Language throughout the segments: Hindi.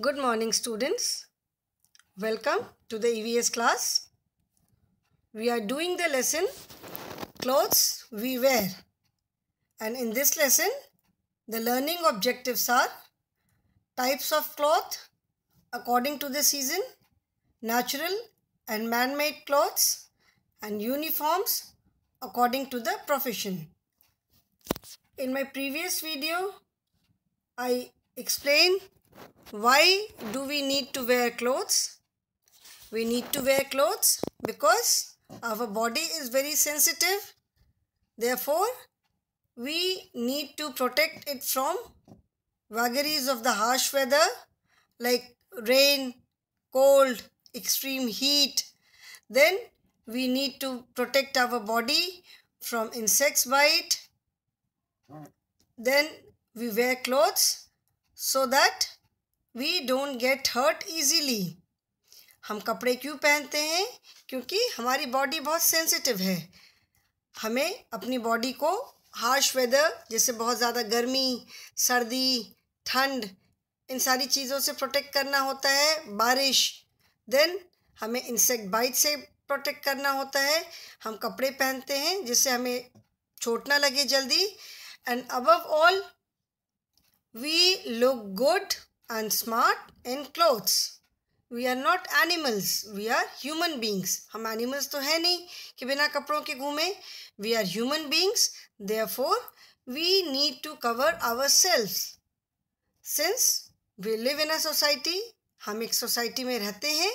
Good morning, students. Welcome to the EVS class. We are doing the lesson Clothes We Wear. And in this lesson, the learning objectives are types of cloth according to the season, natural and man made clothes, and uniforms according to the profession. In my previous video, I explained why do we need to wear clothes? We need to wear clothes because our body is very sensitive. Therefore, we need to protect it from vagaries of the harsh weather like rain, cold, extreme heat. Then we need to protect our body from insects bite. Then we wear clothes so that we don't get hurt easily हम कपड़े क्यों पहनते हैं? क्योंकि हमारी बॉडी बहुत सेंसिटिव है। हमें अपनी बॉडी को हार्श वेदर जैसे बहुत ज़्यादा गर्मी, सर्दी, ठंड, इन सारी चीज़ों से प्रोटेक्ट करना होता है, बारिश। देन हमें इंसेक्ट बाइट से प्रोटेक्ट करना होता है। हम कपड़े पहनते हैं, जिससे हमें चोट ना लगे जल्दी। And above all we look good and smart in clothes. We are not animals, we are human beings. हम animals तो है नहीं कि बिना कपड़ों के घूमें We are human beings, therefore we need to cover ourselves. Since we live in a society, हम एक society में रहते हैं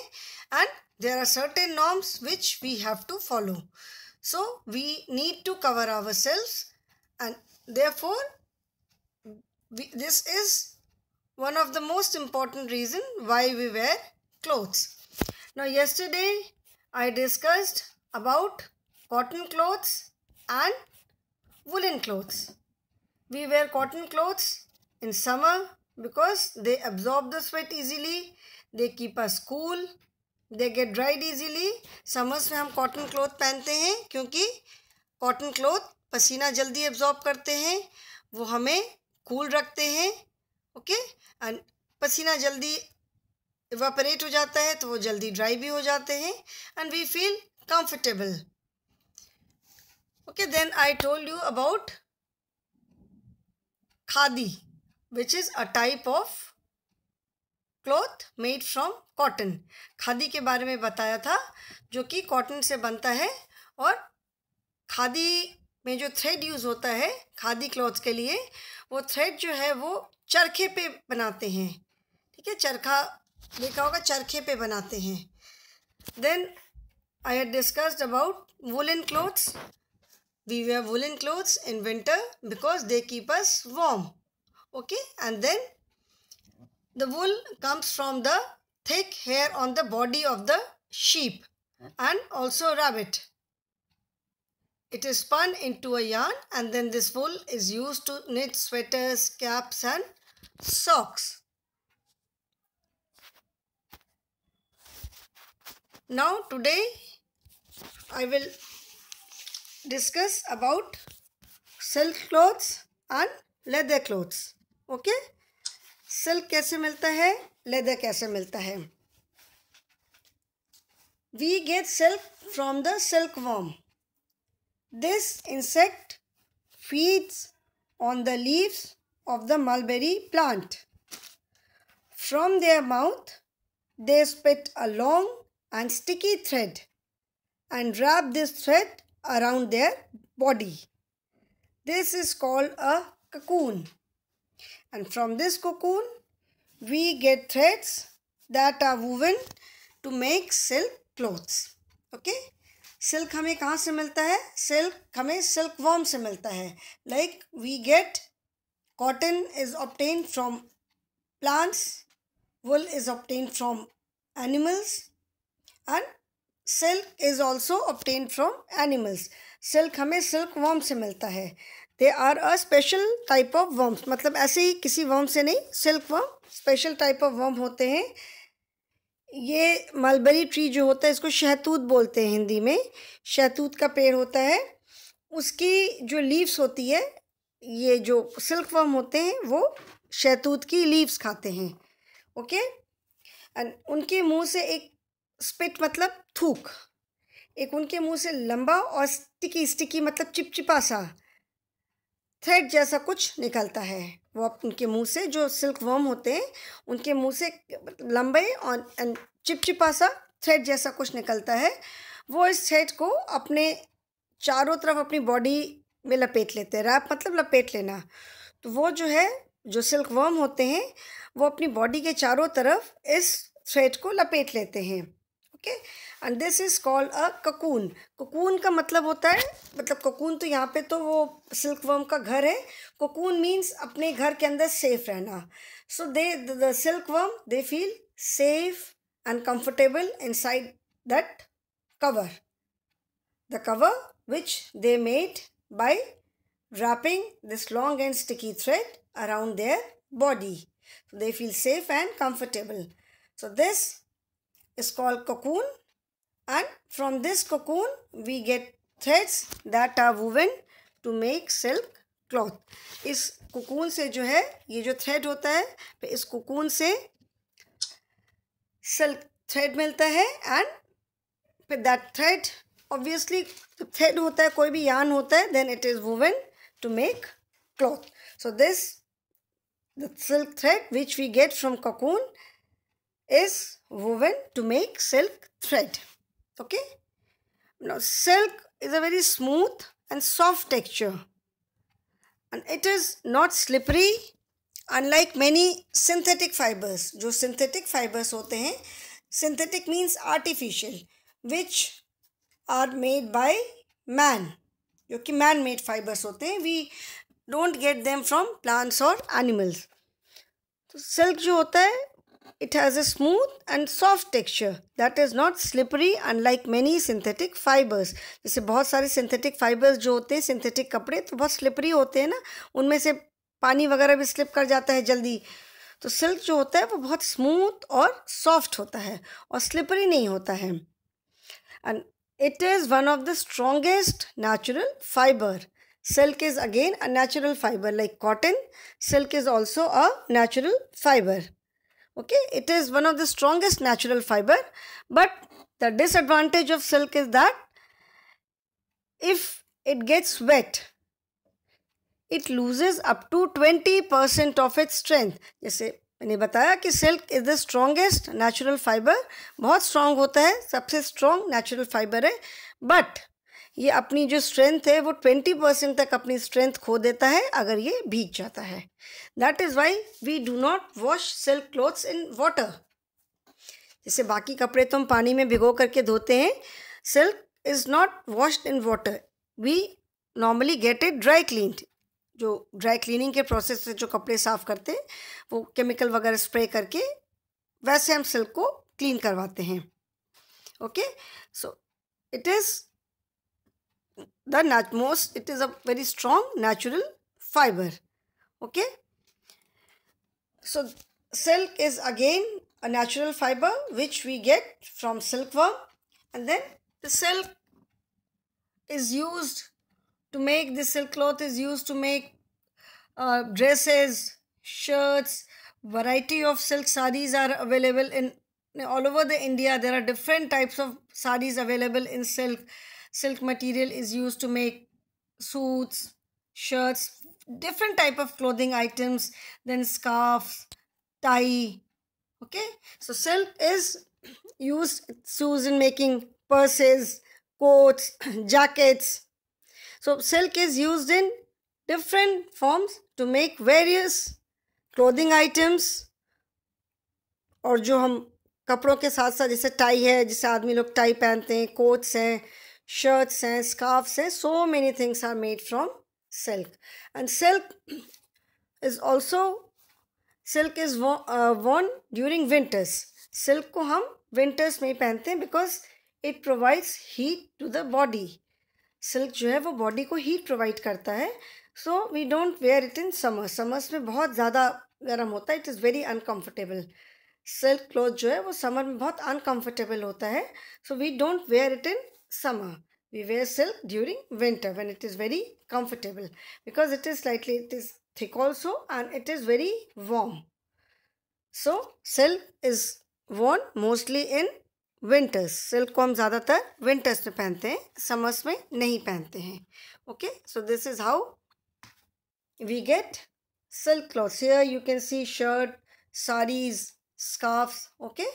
and there are certain norms which we have to follow. So we need to cover ourselves and therefore we, this is one of the most important reason why we wear clothes. Now yesterday I discussed about cotton clothes and woolen clothes. We wear cotton clothes in summer because they absorb the sweat easily, they keep us cool, they get dried easily. Summers में हम cotton cloth पहनते हैं क्योंकि cotton cloth पसीना जल्दी absorb करते हैं वो हमें cool रखते हैं ओके? एंड पसीना जल्दी इवापरेट हो जाता है तो वो जल्दी ड्राई भी हो जाते हैं and we feel comfortable okay then I told you about khadi which is a type of cloth made from cotton khadi के बारे में बताया था, जो कि कॉटन से बनता है, और खादी में जो थ्रेड यूज़ होता है खादी क्लॉथ के लिए, वो थ्रेड जो है वो चरखे पे बनाते हैं। ठीक है, चरखा देखा होगा? चरखे पे बनाते हैं। Then I had discussed about woollen clothes we wear woollen clothes in winter because they keep us warm okay and then the wool comes from the thick hair on the body of the sheep and also rabbit it is spun into a yarn and then this wool is use to knit sweaters caps and socks. Now today I will discuss about silk clothes and leather clothes. Okay? Silk कैसे मिलता है लेदर कैसे मिलता है we get silk from the silk worm this insect feeds on the leaves of the mulberry plant. From their mouth, they spit a long and sticky thread and wrap this thread around their body. This is called a cocoon. And from this cocoon, we get threads that are woven to make silk clothes. Okay? Silk हमें कहाँ से मिलता है सिल्क हमें सिल्क वॉर्म से मिलता है like we get Cotton is obtained from plants, wool is obtained from animals. And silk is also obtained from animals. Silk हमें सिल्क वॉर्म से मिलता है। They are a special type of worms मतलब ऐसे ही किसी वर्म से नहीं silk worm special type of worm होते हैं। ये मलबरी ट्री जो होता है इसको शहतूत बोलते हैं हिंदी में। शहतूत का पेड़ होता है। उसकी जो लीव्स होती है ये जो सिल्क वर्म होते हैं, वो शहतूत की लीव्स खाते हैं, ओके? एंड उनके मुँह से एक स्पिट मतलब थूक, एक उनके मुँह से लंबा और स्टिकी स्टिकी मतलब चिपचिपा सा थ्रेड जैसा कुछ निकलता है। वो उनके मुँह से जो सिल्क वर्म होते हैं, उनके मुँह से लंबे और चिपचिपा सा थ्रेड जैसा कुछ निकलता है। वो इस थ्रेड को अपने चारों तरफ़ अपनी बॉडी में लपेट लेते हैं रैप मतलब लपेट लेना। तो वो जो है, जो सिल्क वर्म होते हैं, वो अपनी बॉडी के चारों तरफ़ इस थ्रेड को लपेट लेते हैं, okay? And this is called a cocoon cocoon का मतलब होता है मतलब ककून तो यहाँ पे तो वो सिल्क वर्म का घर है। ककून मीन्स अपने घर के अंदर सेफ़ रहना। So they the silk worm they feel safe and comfortable inside that cover the cover which they made by wrapping this long and sticky thread around their body. So they feel safe and comfortable. So this is called cocoon and from this cocoon we get threads that are woven to make silk cloth इस cocoon से जो है ये जो thread होता है इस cocoon से silk thread मिलता है and फिर that ऑब्वियसली थ्रेड होता है, कोई भी यान होता है then it is woven to make cloth so this the silk thread which we get from cocoon is woven to make silk thread okay silk is a very smooth and soft texture and it is not slippery unlike many synthetic fibres जो सिंथेटिक फाइबर्स होते हैं synthetic means artificial which are made by man. जो कि मैन मेड फाइबर्स होते हैं we don't get them from plants और एनिमल्स तो सिल्क जो होता है it has a smooth and soft texture that is not slippery unlike many synthetic fibres जैसे बहुत सारे सिंथेटिक फाइबर्स जो होते हैं सिंथेटिक कपड़े तो बहुत स्लिपरी होते हैं ना, उनमें से पानी वगैरह भी स्लिप कर जाता है जल्दी। तो सिल्क जो होता है, वो बहुत स्मूथ और सॉफ्ट होता है और स्लिपरी नहीं होता है। And It is one of the strongest natural fiber. Silk is again a natural fiber like cotton. Silk is also a natural fiber. Okay, it is one of the strongest natural fiber. But the disadvantage of silk is that if it gets wet, it loses up to 20% of its strength. मैंने बताया कि silk is the strongest natural fibre बहुत स्ट्रॉन्ग होता है, सबसे स्ट्रॉन्ग नेचुरल फाइबर है. बट ये अपनी जो स्ट्रेंथ है, वो ट्वेंटी परसेंट तक अपनी स्ट्रेंथ खो देता है अगर ये भीग जाता है. That is why we do not wash silk clothes in water जैसे बाकी कपड़े तो हम पानी में भिगो करके धोते हैं. Silk is not washed in water we normally get it dry cleaned जो ड्राई क्लीनिंग के प्रोसेस से जो कपड़े साफ़ करते हैं, वो केमिकल वगैरह स्प्रे करके वैसे हम सिल्क को क्लीन करवाते हैं। Okay so it is the most it is a very strong natural fibre okay so silk is again a natural fibre which we get from silk worm and then the silk is use to make this silk cloth is used to make uh, dresses shirts. Variety of silk sarees are available in all over the india. There are different types of sarees available in silk. Silk material is used to make suits shirts different type of clothing items then scarves tie okay? So silk is used used in making purses coats jackets so silk is used in different forms to make various clothing items और जो हम कपड़ों के साथ साथ जैसे टाई है जैसे आदमी लोग टाई पहनते हैं कोट्स हैं shirts and scarves and so many things are made from silk and silk is also silk is uh, worn during winters silk को हम winters में पहनते हैं because it provides heat to the body silk जो है वो बॉडी को हीट प्रोवाइड करता है। So we don't wear it in summer. Summers में बहुत ज़्यादा गर्म होता है। It is very uncomfortable silk cloth जो है वो समर में बहुत अनकम्फर्टेबल होता है। So we don't wear it in summer. We wear silk during winter when it is very comfortable because it is slightly, it is thick also and it is very warm so silk is worn mostly in winters, silk को हम ज़्यादातर विंटर्स में पहनते हैं, समर्स में नहीं पहनते हैं। Okay, so this is how we get silk cloth here you can see shirt, saris scarfs okay,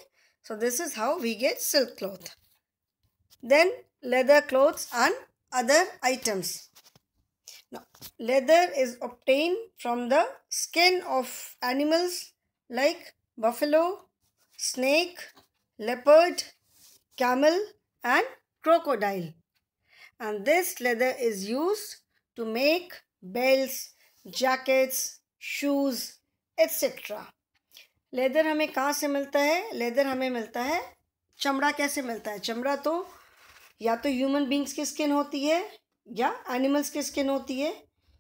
so this is how we get silk cloth. Then leather clothes and other items. Leather is obtain from the skin of animals like buffalo, snake, leopard camel and crocodile. And this leather is used to make belts, jackets shoes etcetera leather हमें कहाँ से मिलता है? लेदर हमें मिलता है चमड़ा कैसे मिलता है? चमड़ा तो या तो ह्यूमन बींग्स की स्किन होती है या एनिमल्स की स्किन होती है।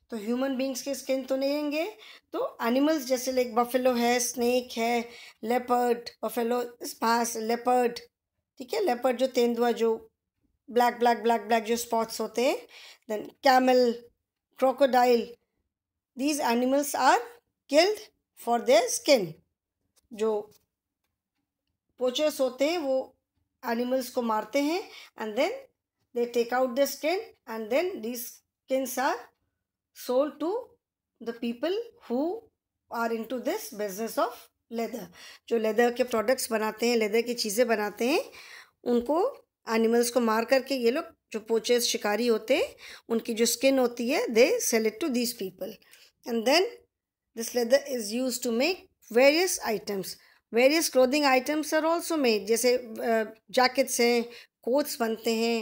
तो ह्यूमन बींग्स की स्किन तो नहीं होंगे। तो एनिमल्स जैसे लाइक बफेलो है स्नेक है लेपर्ड बफेलो स्पास लेपर्ड ठीक है लेपर्ड जो तेंदुआ जो ब्लैक ब्लैक ब्लैक ब्लैक जो स्पॉट्स होते हैं then camel crocodile these animals are killed for their skin जो पोचर्स होते हैं, वो एनिमल्स को मारते हैं and then they take out the skin and then these skins are sold to the people who are into this business of leather, जो लेदर के प्रोडक्ट्स बनाते हैं, लेदर की चीज़ें बनाते हैं, उनको एनिमल्स को मार करके ये लोग जो पोचेस शिकारी होते हैं, उनकी जो स्किन होती है they sell it to this people and then this leather is use to make various items various clothing items are also made जैसे जैकेट्स हैं कोट्स बनते हैं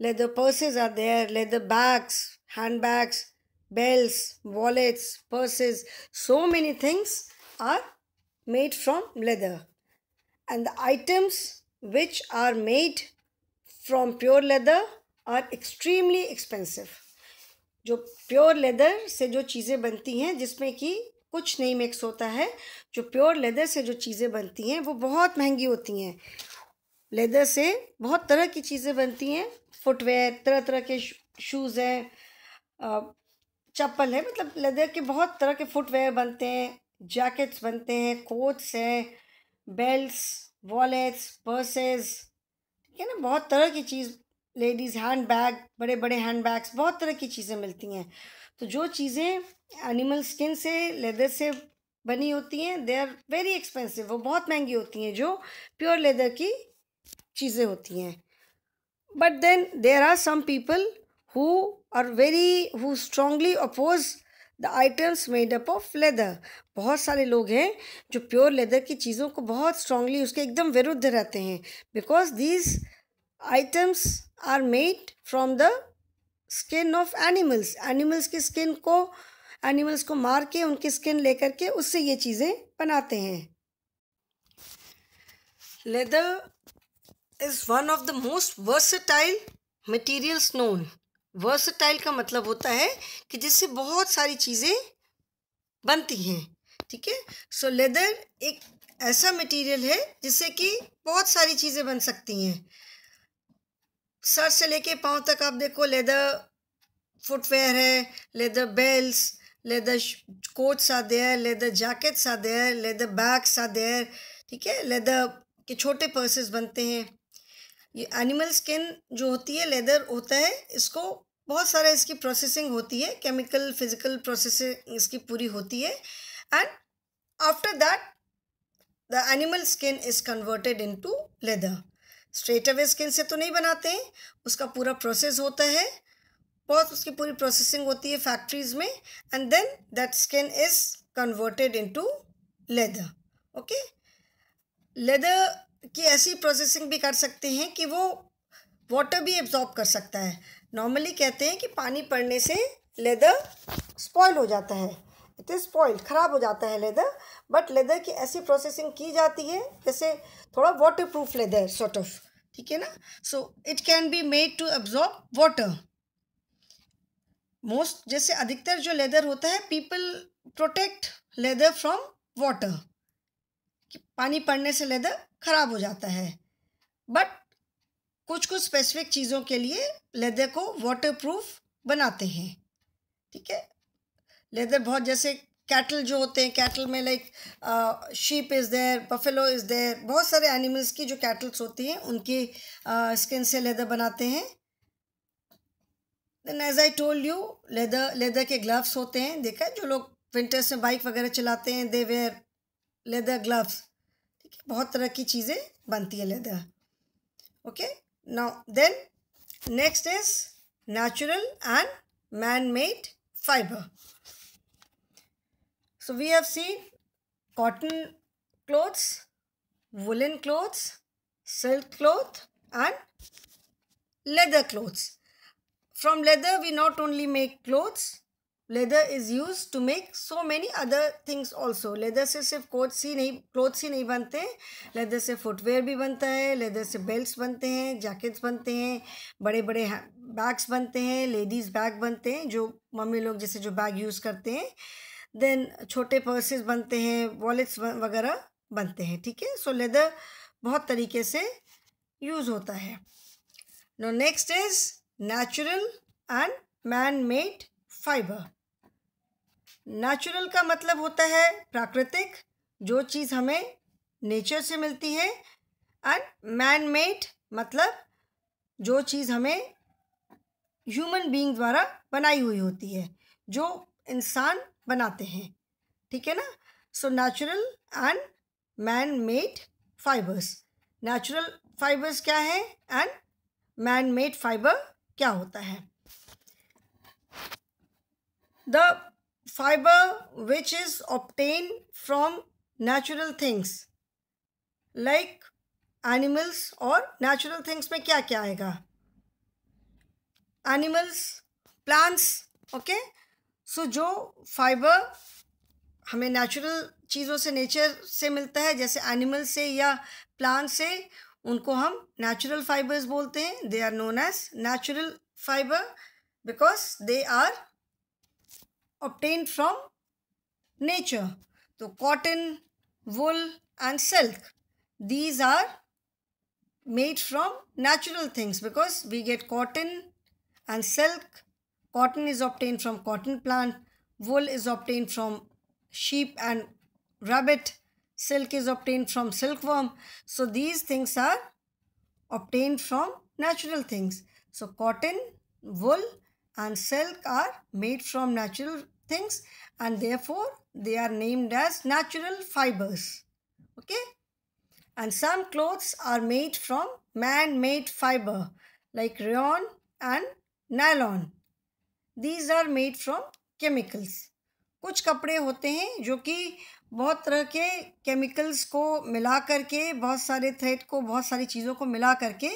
leather purses are there leather bags hand bags belts wallets purses so many things are made from leather. And the items which are made from pure leather are extremely expensive. जो प्योर लेदर से जो चीज़ें बनती हैं, जिसमें कि कुछ नहीं मिक्स होता है, जो प्योर लेदर से जो चीज़ें बनती हैं, वो बहुत महँगी होती हैं। लेदर से बहुत तरह की चीज़ें बनती हैं। फुटवेयर तरह तरह के शूज़ हैं चप्पल है मतलब लेदर के बहुत तरह के फुटवेयर बनते हैं। जैकेट्स बनते हैं कोट्स हैं बेल्ट्स वॉलेट्स पर्सेस ठीक है ना बहुत तरह की चीज़ लेडीज़ हैंड बैग बड़े बड़े हैंड बैग्स बहुत तरह की चीज़ें मिलती हैं। तो जो चीज़ें एनिमल स्किन से लेदर से बनी होती हैं दे आर वेरी एक्सपेंसिव वो बहुत महँगी होती हैं, जो प्योर लेदर की चीज़ें होती हैं। But then there are some people who are very who strongly oppose the items made up of leather बहुत सारे लोग हैं जो प्योर लेदर की चीज़ों को बहुत स्ट्रांगली उसके एकदम विरुद्ध रहते हैं। Because these items are made from the skin of animals animals की स्किन को एनिमल्स को मार के, उनकी स्किन लेकर के उससे ये चीज़ें बनाते हैं। Leather is one of the most versatile materials known versatile का मतलब होता है कि जिससे बहुत सारी चीज़ें बनती हैं, ठीक है? सो लेदर एक ऐसा मटेरियल है जिससे कि बहुत सारी चीज़ें बन सकती हैं। सर से लेके पाँव तक आप देखो लेदर फुटवेयर है leather belt leather coats are there leather jackets are there leather bags are there ठीक है? लेदर के छोटे पर्सेस बनते हैं। ये एनिमल स्किन जो होती है लेदर होता है, इसको बहुत सारा इसकी प्रोसेसिंग होती है केमिकल फ़िज़िकल प्रोसेसिंग इसकी पूरी होती है। And after that the animal skin is converted into leather straight away skin से तो नहीं बनाते हैं, उसका पूरा प्रोसेस होता है। बहुत उसकी पूरी प्रोसेसिंग होती है फैक्ट्रीज में and then that skin is converted into leather okay leather की ऐसी प्रोसेसिंग भी कर सकते हैं कि वो वाटर भी एब्जॉर्ब कर सकता है। नॉर्मली कहते हैं कि पानी पड़ने से लेदर स्पॉइल हो जाता है। इट इज़ स्पॉइल्ड ख़राब हो जाता है लेदर बट लेदर की ऐसी प्रोसेसिंग की जाती है, जैसे थोड़ा water proof leather sort of ठीक है ना? So it can be made to absorb water most जैसे अधिकतर जो लेदर होता है people protect leather from water पानी पड़ने से लेदर ख़राब हो जाता है। बट कुछ कुछ स्पेसिफिक चीज़ों के लिए लेदर को वाटर प्रूफ बनाते हैं। ठीक है? लेदर बहुत जैसे कैटल जो होते हैं कैटल में like sheep is there buffalo is there बहुत सारे एनिमल्स की जो कैटल्स होती हैं, उनकी स्किन से लेदर बनाते हैं। Then as I told you leather leather के ग्लव्स होते हैं। देखा है? जो लोग विंटर्स में बाइक वगैरह चलाते हैं दे वेयर लेदर ग्लव्स ठीक है? बहुत तरह की चीज़ें बनती है leather okay now Now then next is natural and man-made fiber. So we have seen cotton clothes, woolen clothes, silk cloth and leather clothes. From leather we not only make clothes leather is use to make so many other things also leather से सिर्फ़ कोट्स ही नहीं क्लोथ्स ही नहीं बनते। लेदर से फुटवेयर भी बनता है लेदर से बेल्ट्स बनते हैं जैकेट्स बनते हैं बड़े बड़े बैग्स बनते हैं लेडीज़ बैग बनते हैं, जो मम्मी लोग जैसे जो बैग यूज़ करते हैं। देन छोटे पर्सेस बनते हैं वॉलेट्स वगैरह बनते हैं, ठीक है? सो लेदर बहुत तरीके से यूज़ होता है। No next is natural and man made fibre natural का मतलब होता है प्राकृतिक, जो चीज़ हमें नेचर से मिलती है। एंड मैन मेड मतलब जो चीज़ हमें ह्यूमन बीइंग द्वारा बनाई हुई होती है, जो इंसान बनाते हैं। ठीक है ना? So natural and man made fibres natural fibres क्या है एंड मैन मेड फाइबर क्या होता है? The fibre which is obtain from natural things like animals और नेचुरल थिंग्स में क्या क्या आएगा? एनिमल्स प्लांट्स ओके सो जो फाइबर हमें नेचुरल चीज़ों से नेचर से मिलता है, जैसे एनिमल से या प्लांट से, उनको हम नेचुरल फाइबर्स बोलते हैं। They are known as natural fibre because they are obtained from nature. So cotton, wool and silk. These are made from natural things because we get cotton and silk. Cotton is obtained from cotton plant. Wool is obtained from sheep and rabbit. Silk is obtained from silkworm. So these things are obtained from natural things. So cotton, wool and silk are made from natural things and therefore they are named as natural fibers. Okay. And some clothes are made from man-made fiber like rayon and nylon. These are made from chemicals कुछ कपड़े होते हैं जो कि बहुत तरह के केमिकल्स को मिला करके बहुत सारे थ्रेड को बहुत सारी चीज़ों को मिला करके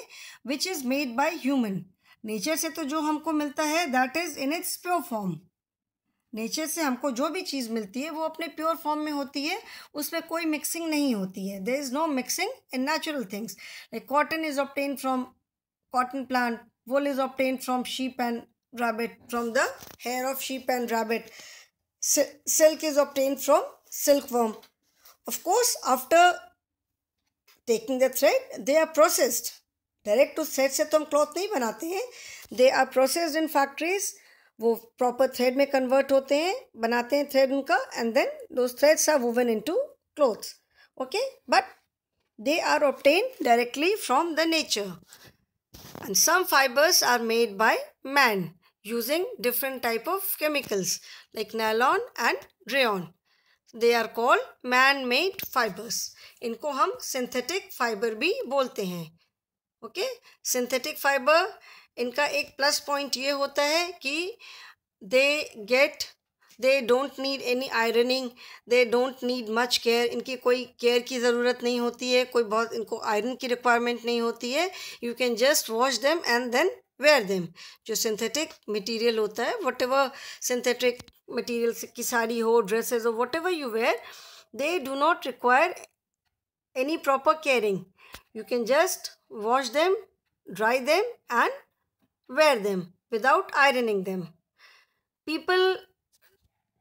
which is made by human nature से तो जो हमको मिलता है that is in its pure form nature से हमको जो भी चीज़ मिलती है, वो अपने प्योर फॉर्म में होती है, उसमें कोई मिक्सिंग नहीं होती है। There is no mixing in natural things like cotton is obtain from cotton plant wool is obtain from sheep and rabbit from the hair of sheep and rabbit silk is obtain from silk worm of course after taking the thread they are processed direct उस थ्रेड से तो हम क्लॉथ नहीं बनाते हैं। They are processed in factories वो प्रॉपर थ्रेड में कन्वर्ट होते हैं, बनाते हैं थ्रेड उनका एंड देन दो threads are woven into clothes okay but they are obtain directly from the nature and some fibres are made by man using different type of chemicals like nylon and rayon they are called man made fibres इनको हम सिंथेटिक फाइबर भी बोलते हैं। ओके? सिंथेटिक फाइबर इनका एक प्लस पॉइंट ये होता है कि they get they don't need any ironing they don't need much care इनकी कोई केयर की ज़रूरत नहीं होती है, कोई बहुत, इनको आयरन की रिक्वायरमेंट नहीं होती है। You can just wash them and then wear them जो सिंथेटिक मटेरियल होता है वट एवर सिंथेटिक मटीरियल की साड़ी हो ड्रेसेस हो whatever you wear they do not require any proper caring you can just wash them dry them and wear them without ironing them people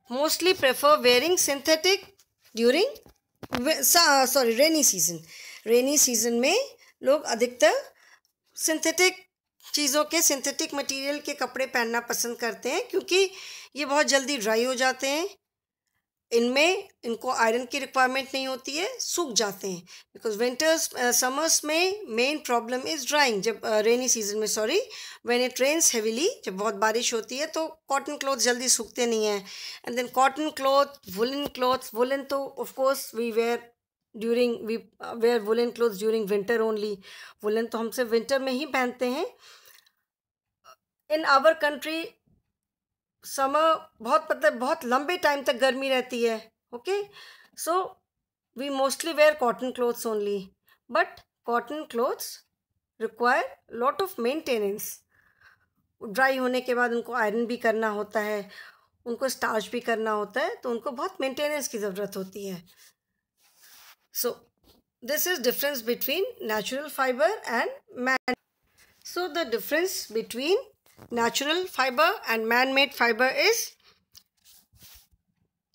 mostly prefer wearing synthetic during sorry rainy season rainy season में लोग अधिकतर सिंथेटिक चीज़ों के सिंथेटिक मटेरियल के कपड़े पहनना पसंद करते हैं क्योंकि ये बहुत जल्दी ड्राई हो जाते हैं। इनमें इनको आयरन की रिक्वायरमेंट नहीं होती है सूख जाते हैं। बिकॉज़ विंटर्स समर्स में मेन प्रॉब्लम इज़ ड्राइंग जब रेनी uh, सीज़न में sorry when it rains heavily जब बहुत बारिश होती है तो कॉटन क्लॉथ जल्दी सूखते नहीं हैं। And then cotton cloth woollen cloth woollen तो of course we wear during we wear woollen cloth during winter only woollen तो हम सिर्फ़ विंटर में ही पहनते हैं। इन आवर कंट्री समर बहुत मतलब बहुत लंबे टाइम तक गर्मी रहती है okay so we mostly wear cotton clothes only but cotton clothes require lot of maintenance dry होने के बाद उनको आयरन भी करना होता है, उनको स्टार्च भी करना होता है तो उनको बहुत मेंटेनेंस की ज़रूरत होती है। So this is difference between natural fibre and man so the difference between natural fiber and man-made fiber is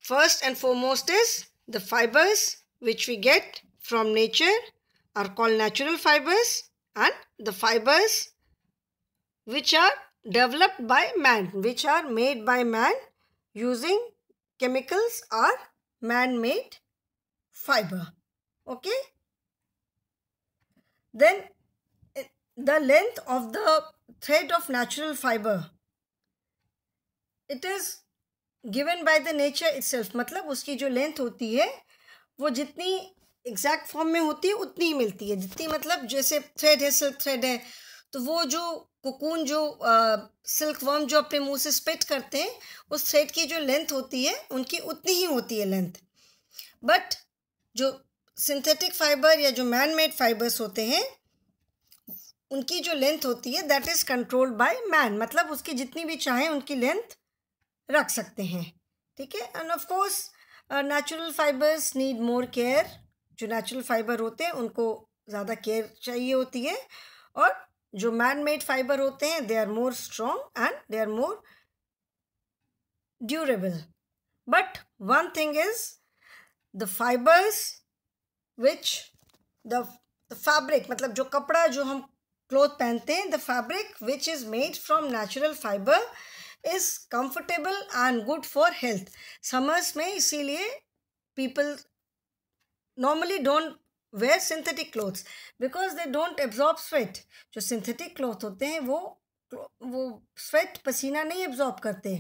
first and foremost is the fibers which we get from nature are called natural fibers and the fibers which are developed by man which are made by man using chemicals are man-made fiber. Okay? Then eh, the length of the thread of natural fiber. It is given by the nature itself. मतलब उसकी जो लेंथ होती है, वो जितनी एग्जैक्ट फॉर्म में होती है, उतनी ही मिलती है। जितनी मतलब जैसे थ्रेड है सिल्क थ्रेड है तो वो जो कुकून जो सिल्क वर्म जो अपने मुँह से स्पिट करते हैं, उस थ्रेड की जो लेंथ होती है, उनकी उतनी ही होती है लेंथ बट जो सिंथेटिक फाइबर या जो मैन मेड फाइबर्स होते हैं उनकी जो लेंथ होती है that is controlled by man मतलब उसकी जितनी भी चाहें उनकी लेंथ रख सकते हैं। ठीक है? And of course natural fibres need more care जो नेचुरल फाइबर होते हैं, उनको ज़्यादा केयर चाहिए होती है। और जो मैन मेड फाइबर होते हैं they are more strong and they are more durable but one thing is the fibres which the fabric मतलब जो कपड़ा जो हम क्लोथ पहनते हैं the fabric which is made from natural fibre is comfortable and good for health summers में इसीलिए people normally don't wear synthetic clothes because they don't absorb sweat जो सिंथेटिक क्लोथ होते हैं, वो वो स्वेट पसीना नहीं एब्जॉर्ब करते।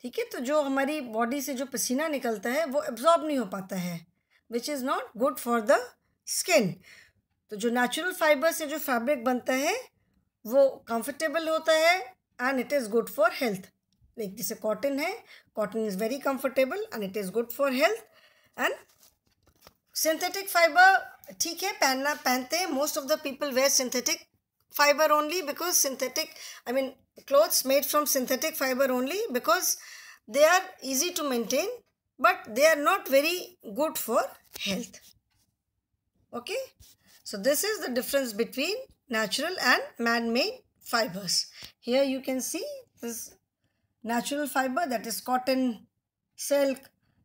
ठीक है? तो जो हमारी बॉडी से जो पसीना निकलता है, वो एब्जॉर्ब नहीं हो पाता है which is not good for the skin तो जो नेचुरल फाइबर से जो फैब्रिक बनता है, वो कंफर्टेबल होता है and it is good for health like जैसे कॉटन है cotton is very comfortable and it is good for health and synthetic fibre ठीक है, पहनना, पहनते हैं। Most of the people wear synthetic fibre only because synthetic I mean clothes made from synthetic fibre only because they are easy to maintain but they are not very good for health okay? So this is the difference between natural and man-made fibers. Here you can see this natural fiber that is cotton, silk.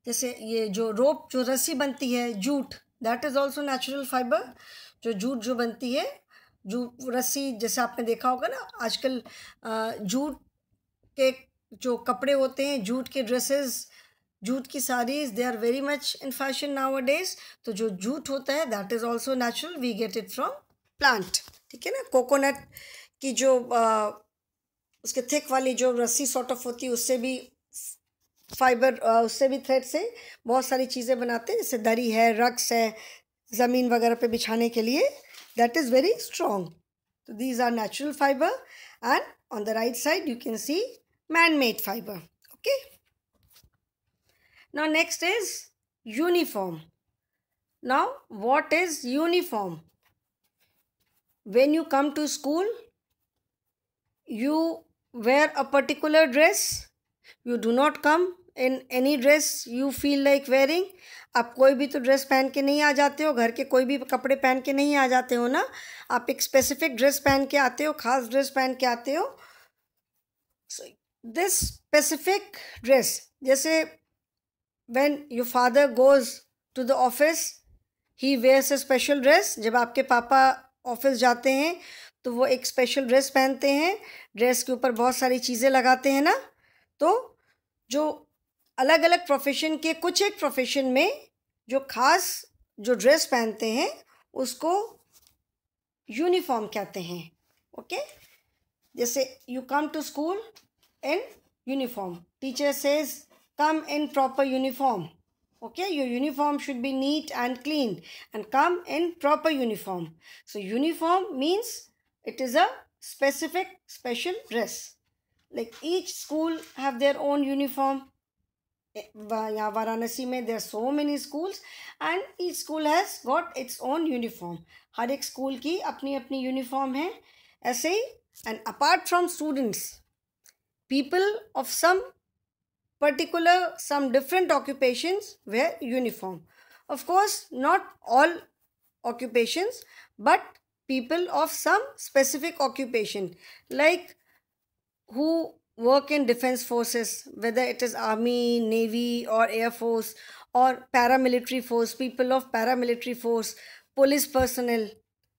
जैसे ये जो रोप जो रस्सी बनती है jute that is also natural fibre जो जूट जो बनती है जू रस्सी जैसे आपने देखा होगा ना आजकल जूट के जो कपड़े होते हैं जूट के ड्रेसेस जूट की saris they are very much in fashion nowadays तो जो जूट होता है that is also natural we get it from plant ठीक है ना? कोकोनट की जो आ, उसके थिक वाली जो रस्सी सॉर्ट ऑफ़ होती है उससे भी फाइबर उससे भी थ्रेड से बहुत सारी चीज़ें बनाते हैं जैसे दरी है रक्स है ज़मीन वगैरह पे बिछाने के लिए दैट इज़ वेरी स्ट्रॉन्ग तो these are natural fibre and on the right side you can see man made fibre okay Now next is uniform. Now what is uniform? When you come to school, you wear a particular dress. You do not come in any dress you feel like wearing. आप कोई भी तो ड्रेस पहन के नहीं आ जाते हो घर के कोई भी कपड़े पहन के नहीं आ जाते हो ना आप एक स्पेसिफिक ड्रेस पहन के आते हो खास ड्रेस पहन के आते हो दिस स्पेसिफिक ड्रेस जैसे when your father goes to the office, he wears a special dress. जब आपके पापा ऑफ़िस जाते हैं तो वो एक स्पेशल ड्रेस पहनते हैं। ड्रेस के ऊपर बहुत सारी चीज़ें लगाते हैं ना? तो जो अलग अलग प्रोफेशन के कुछ एक प्रोफेशन में जो खास जो ड्रेस पहनते हैं, उसको यूनिफॉर्म कहते हैं। ओके जैसे you come to school in uniform teacher says come in proper uniform okay your uniform should be neat and clean and come in proper uniform so uniform means it is a specific special dress like each school have their own uniform यहाँ वाराणसी में there so many schools and each school has got its own uniform हर एक स्कूल की अपनी अपनी यूनिफॉर्म है ऐसे ही and apart from students people of some particular some different occupations wear uniform. Of course not all occupations but people of some specific occupation like who work in defense forces whether it is army navy or air force or paramilitary force people of paramilitary force police personnel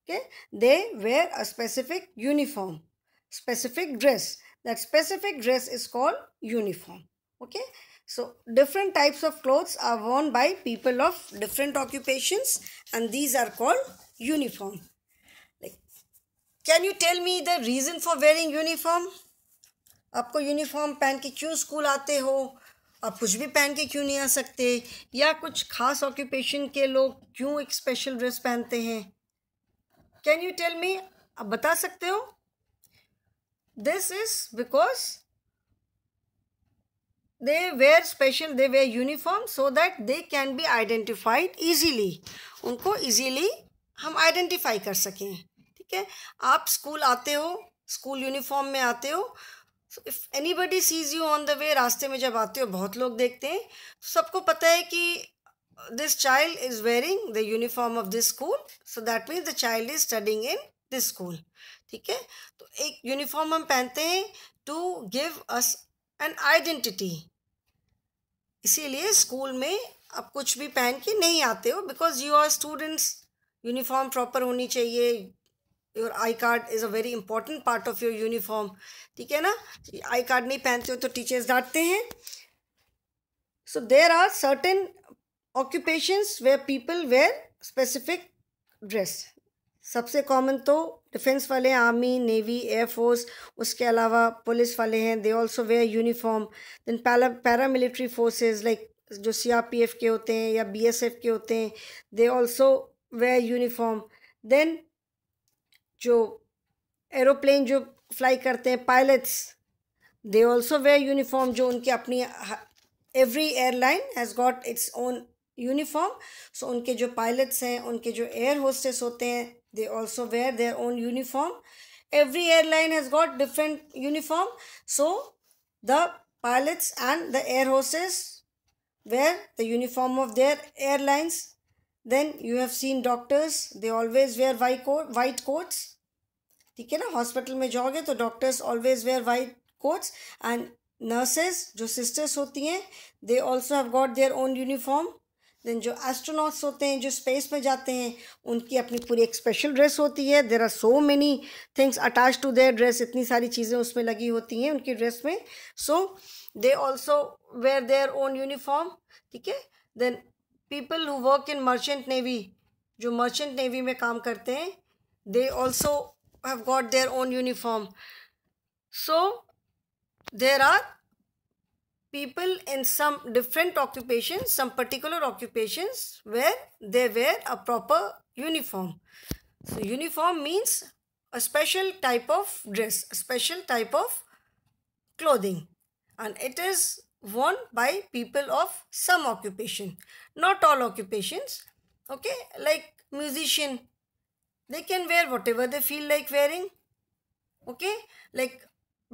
okay they wear a specific uniform specific dress. That specific dress is called uniform okay so different types of clothes are worn by people of different occupations and these are called uniform like can you tell me the reason for wearing uniform आपको यूनिफॉर्म पहन के क्यों स्कूल आते हो आप कुछ भी पहन के क्यों नहीं आ सकते या कुछ खास ऑक्यूपेशन के लोग क्यों एक स्पेशल ड्रेस पहनते हैं कैन यू टेल मी आप बता सकते हो this is because they wear special they wear uniform so that they can be identified easily उनको ईजीली हम आइडेंटिफाई कर सकें, ठीक है? आप स्कूल आते हो स्कूल यूनिफॉर्म में आते हो if anybody sees you on the way रास्ते में जब आते हो, बहुत लोग देखते हैं सबको पता है कि this child is wearing the uniform of this school so that means the child is studying in this school ठीक है? तो एक यूनिफॉर्म हम पहनते हैं to give us an identity इसीलिए स्कूल में आप कुछ भी पहन के नहीं आते हो because you are students uniform proper होनी चाहिए। Your I card is a very important part of your uniform ठीक है ना? आई कार्ड नहीं पहनते हो तो टीचर्स डांटते हैं। So there are certain occupations where people wear specific dress सबसे कॉमन तो डिफेंस वाले, आर्मी, नेवी एयरफोर्स उसके अलावा पुलिस वाले हैं। They also wear uniform then para paramilitary forces like जो सी आर पी एफ़ के होते हैं या बी एस एफ़ के होते हैं they also wear uniform then जो एरोप्लेन जो फ्लाई करते हैं pilots they also wear uniform जो उनकी अपनी every airline has got its own uniform so उनके जो पायलट्स हैं, उनके जो एयर होस्टेस होते हैं they also wear their own uniform every airline has got different uniform so the pilots and the air hostess wear the uniform of their airlines then you have seen doctors they always wear white coat white coats ठीक है ना हॉस्पिटल में जाओगे तो doctors always wear white coats and nurses जो सिस्टर्स होती हैं they also have got their own uniform then जो एस्ट्रोनॉट्स होते हैं, जो स्पेस में जाते हैं, उनकी अपनी पूरी एक स्पेशल ड्रेस होती है। There are so many things attach to their dress इतनी सारी चीज़ें उसमें लगी होती हैं उनकी ड्रेस में। So they also wear their own uniform ठीक है? Then people who work in merchant navy जो मर्चेंट नेवी में काम करते हैं they also have got their own uniform so there are people in some different occupations, some particular occupations where they wear a proper uniform. So uniform means a special type of dress, a special type of clothing and it is worn by people of some occupation, not all occupations. Okay, like musician, they can wear whatever they feel like wearing okay like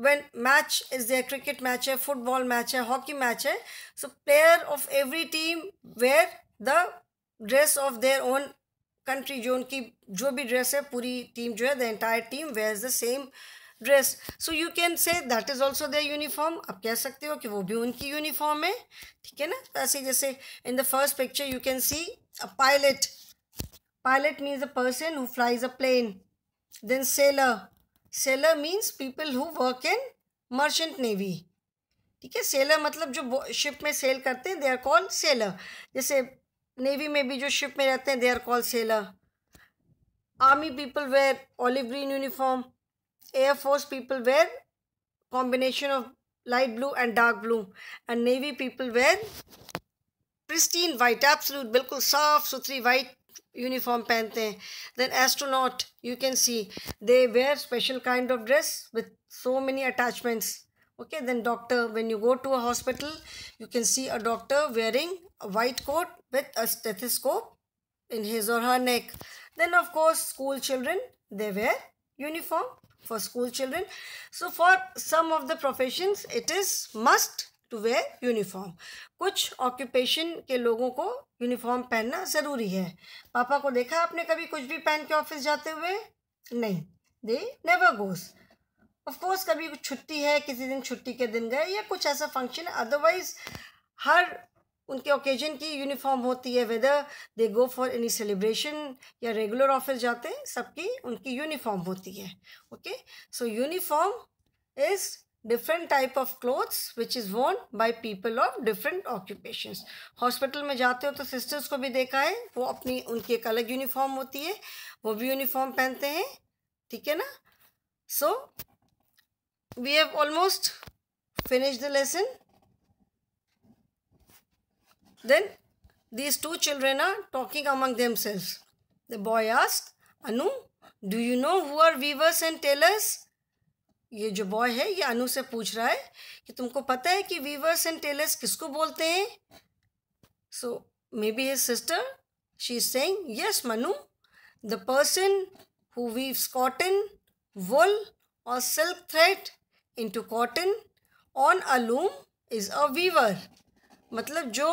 when match is there cricket match hai football match hai hockey match hai so player of every team wear the dress of their own country जो उनकी जो भी ड्रेस है पूरी टीम जो है the entire team wears the same dress so you can say that is also their uniform आप कह सकते हो कि वो भी उनकी यूनिफॉर्म है ठीक है ना ऐसे जैसे in the first picture you can see a pilot Pilot means a person who flies a plane. Then sailor. Sailor means people who work in merchant navy ठीक है? सेलर मतलब जो शिप में सेल करते हैं दे आर कॉल्ड सेलर जैसे नेवी में भी जो शिप में रहते हैं they are called sailor army people wear olive green uniform air force people wear combination of light blue and dark blue and navy people wear pristine white absolute बिल्कुल साफ़ सुथरी white uniform pehante hain then astronaut you can see they wear special kind of dress with so many attachments. Okay then doctor when you go to a hospital you can see a doctor wearing a white coat with a stethoscope in his or her neck. Then of course school children they wear uniform for school children. So for some of the professions it is must to wear uniform कुछ ऑक्यूपेशन के लोगों को यूनिफॉर्म पहनना ज़रूरी है। पापा को देखा आपने कभी कुछ भी पहन के ऑफ़िस जाते हुए? नहीं। They never goes of course कभी छुट्टी है, किसी दिन छुट्टी के दिन गए, या कुछ ऐसा फ़ंक्शन अदरवाइज़ हर उनके ओकेजन की यूनिफॉर्म होती है। Whether they go for any celebration या रेगुलर ऑफ़िस जाते हैं सबकी उनकी यूनिफॉर्म होती है। Okay so uniform is different type of clothes which is worn by people of different occupation hospital में जाते हो तो सिस्टर्स को भी देखा है वो अपनी उनकी एक अलग यूनिफॉर्म होती है वो भी यूनिफॉर्म पहनते हैं ठीक है ना सो we have almost finished the lesson. Then these two children are talking among themselves. The boy asked, Anu, do you know who are weavers and tailors? ये जो बॉय है, ये अनु से पूछ रहा है कि तुमको पता है कि वीवर्स एंड टेलर्स किसको बोलते हैं? So maybe his sister she is saying yes Manu the person who weaves cotton wool or silk thread into cotton on a loom is a weaver. मतलब जो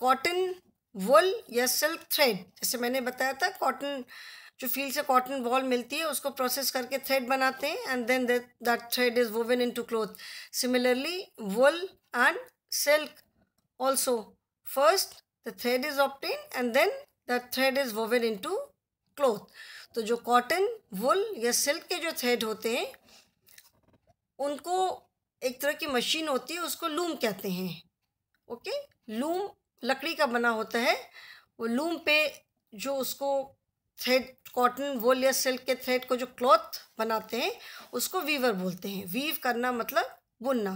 कॉटन वुल या सिल्क थ्रेड जैसे मैंने बताया था कॉटन जो फ़ील्ड से कॉटन वॉल मिलती है, उसको प्रोसेस करके थ्रेड बनाते हैं and then that thread is woven into cloth similarly wool and silk also first the thread is obtain and then that thread is woven into cloth तो जो कॉटन वुल या सिल्क के जो थ्रेड होते हैं, उनको एक तरह की मशीन होती है, उसको लूम कहते हैं। ओके लूम लकड़ी का बना होता है। वो लूम पे जो उसको थ्रेड कॉटन वोल या सिल्क के थ्रेड को जो क्लॉथ बनाते हैं, उसको वीवर बोलते हैं। वीव करना मतलब बुनना।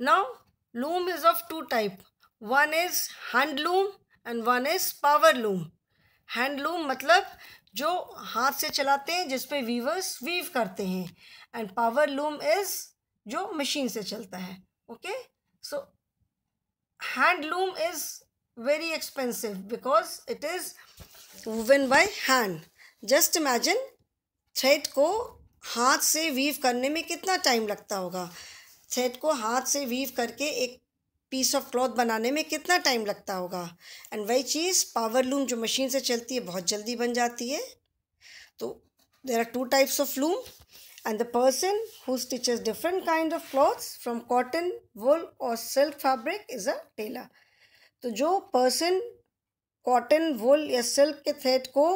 Now loom is of two type one is hand loom and one is power loom hand loom मतलब जो हाथ से चलाते हैं जिसपे वीवर्स वीव करते हैं। एंड पावर लूम इज़ जो मशीन से चलता है। Okay so hand loom is very expensive because it is woven by hand just imagine thread को हाथ से वीव करने में कितना टाइम लगता होगा? थ्रेड को हाथ से वीव करके एक पीस ऑफ़ क्लॉथ बनाने में कितना टाइम लगता होगा? एंड वही चीज़ पावर लूम जो मशीन से चलती है बहुत जल्दी बन जाती है। तो there are two types of loom and the person who stitches different kind of clothes from cotton, wool or silk fabric is a tailor. तो जो पर्सन कॉटन वुल या सिल्क के थ्रेड को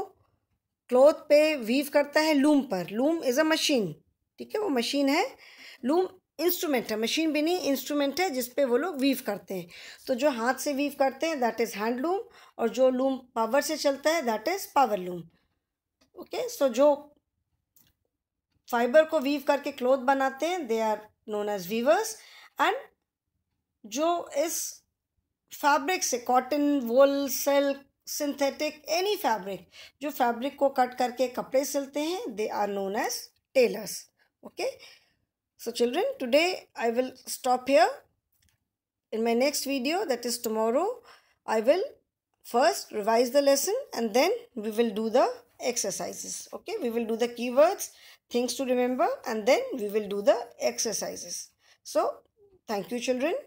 क्लॉथ पे वीव करता है लूम पर। लूम इज़ अ मशीन, ठीक है? वो मशीन है। लूम इंस्ट्रूमेंट है। मशीन भी नहीं, इंस्ट्रूमेंट है जिस पे वो लोग वीव करते हैं। तो जो हाथ से वीव करते हैं दैट इज़ हैंड लूम और जो लूम पावर से चलता है that is power loom okay so जो फाइबर को वीव करके क्लोथ बनाते हैं they are known as weavers and जो इस फैब्रिक से cotton wool silk synthetic any fabric जो फैब्रिक को कट करके कपड़े सिलते हैं they are known as tailors okay so children today I will stop here in my next video that is tomorrow I will first revise the lesson and then we will do the exercises okay we will do the keywords things to remember and then we will do the exercises so thank you children